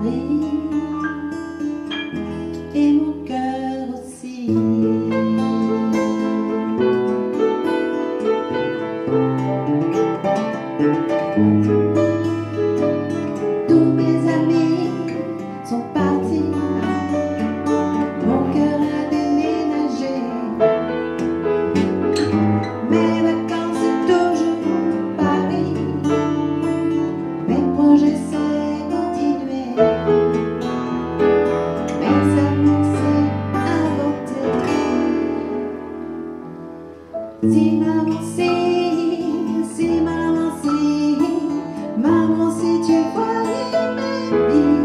away. Si maman si, si maman si, maman si tu voyais ma vie,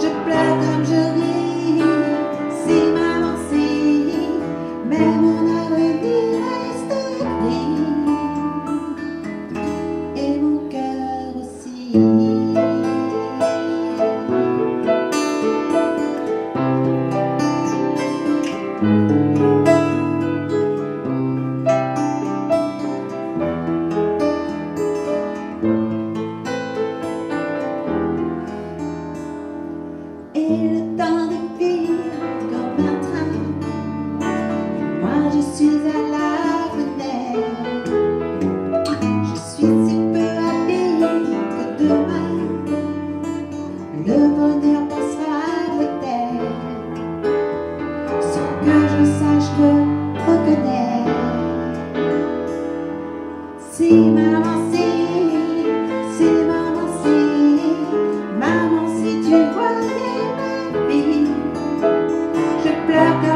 je pleure comme je ris. Si maman si, mais mon avenir reste gris et mon cœur aussi. back